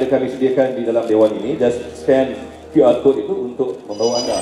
Ada kami sediakan di dalam dewan ini, just scan QR code itu untuk membawa anda.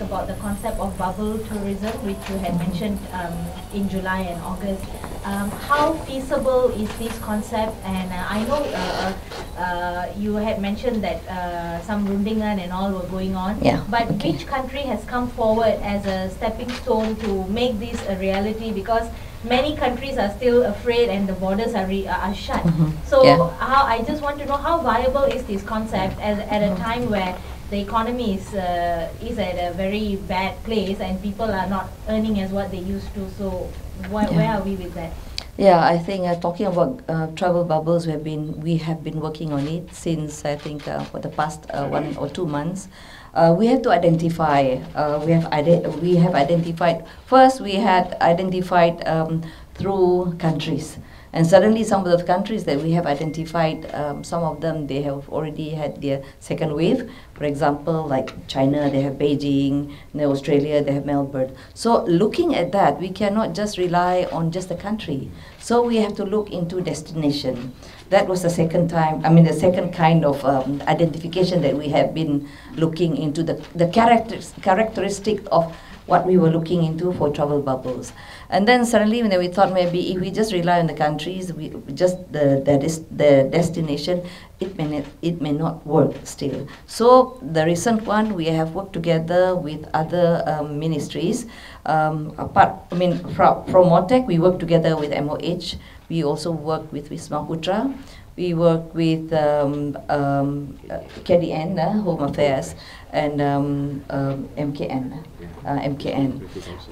About the concept of bubble tourism, which you had mentioned um, in July and August. Um, how feasible is this concept? And uh, I know uh, uh, you had mentioned that uh, some rundingan and all were going on. Yeah, But okay. which country has come forward as a stepping stone to make this a reality? Because many countries are still afraid and the borders are, re- are shut. Mhm, So yeah. how, I just want to know how viable is this concept at, at a time where the economy is, uh, is at a very bad place and people are not earning as what they used to. So wh- Yeah. where are we with that? Yeah, I think uh, talking about uh, travel bubbles, we have been we have been working on it since I think uh, for the past uh, one or two months. Uh, we have to identify. Uh, we have ide- we have identified first. We had identified um, through countries, and suddenly some of the countries that we have identified, um, some of them they have already had their second wave. For example, like China, they have Beijing. In Australia, they have Melbourne. So looking at that, we cannot just rely on just the country. So we have to look into destination. That was the second time. I mean, the second kind of um, identification that we have been looking into the the characters characteristic of what we were looking into for travel bubbles. And then suddenly, when we thought maybe if we just rely on the countries, we just the the, the destination, it may not, it may not work still. So the recent one, we have worked together with other um, ministries. Um, apart, I mean, from, from MOTAC, we work together with MOH. We also work with Wisma Putra. We work with um, um, uh, KDN, uh, Home Affairs, and um, um, MKN. Uh, MKN.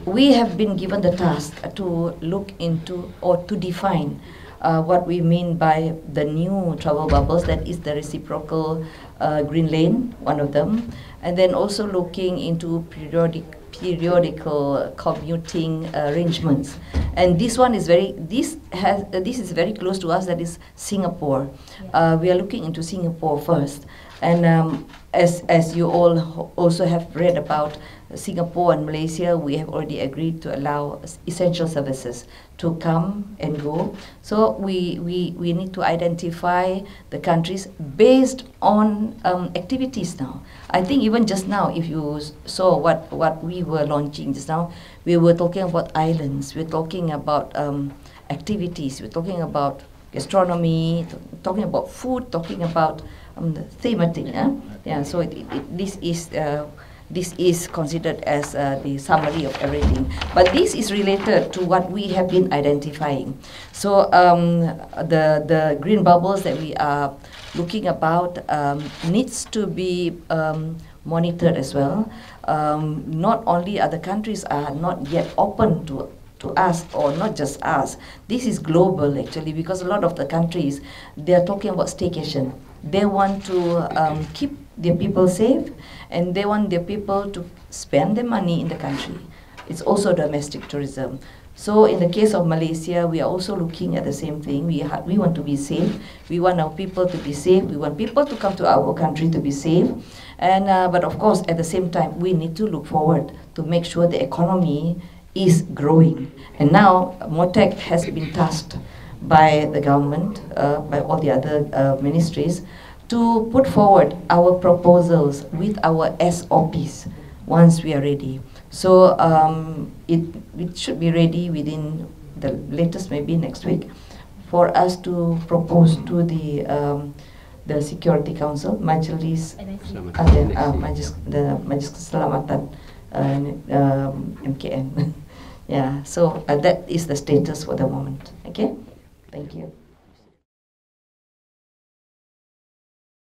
We have been given the task to look into or to define uh, what we mean by the new travel bubbles, that is the reciprocal uh, green lane, one of them, and then also looking into periodic periodical commuting arrangements. And this one is very this has uh, this is very close to us. That is Singapore. Uh, we are looking into Singapore first, and um, as as you all also have read about Singapore and Malaysia, we have already agreed to allow essential services to come and go. So we, we, we need to identify the countries based on um, activities now. I think even just now, if you saw what, what we were launching just now, we were talking about islands, we're talking about um, activities, we're talking about gastronomy, talking about food, talking about um, the thematic. Yeah, so it, it, this is uh, this is considered as uh, the summary of everything. But this is related to what we have been identifying. So um, the the green bubbles that we are looking about um, needs to be um, monitored as well. Um, not only other countries are not yet open to to us or not just us. This is global actually because a lot of the countries they are talking about staycation. They want to um, keep their people safe and they want their people to spend their money in the country. It's also domestic tourism. So in the case of malaysia we are also looking at the same thing. We, we want to be safe. We want our people to be safe. We want people to come to our country to be safe. And uh, but of course at the same time we need to look forward to make sure the economy is growing. And now MOTAC has been tasked by the government, uh, by all the other uh, ministries, to put forward our proposals with our SOPs once we are ready. So um, it, it should be ready within the latest maybe next week for us to propose to the um, the Security Council, Majlis NIC. ada uh, majlis the majlis keselamatan uh, um, MKN. yeah, so uh, that is the status for the moment. Okay, thank you.